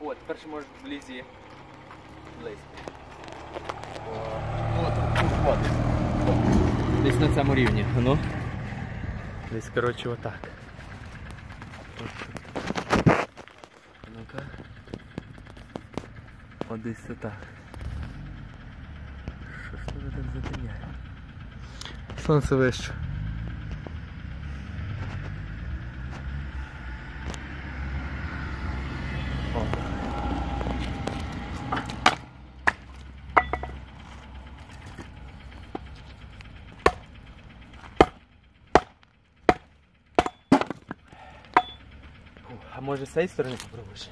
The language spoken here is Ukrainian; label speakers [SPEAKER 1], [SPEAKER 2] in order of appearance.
[SPEAKER 1] О, тепер ще можеш вблизі близько.
[SPEAKER 2] От, тут, от.
[SPEAKER 1] Десь на цьому рівні. Ну. Десь, коротше, отак. Ну-ка. От десь отак. Що ж тебе так затиняє?
[SPEAKER 2] Сонце вище.
[SPEAKER 1] А може з цієї сторони попробуєш?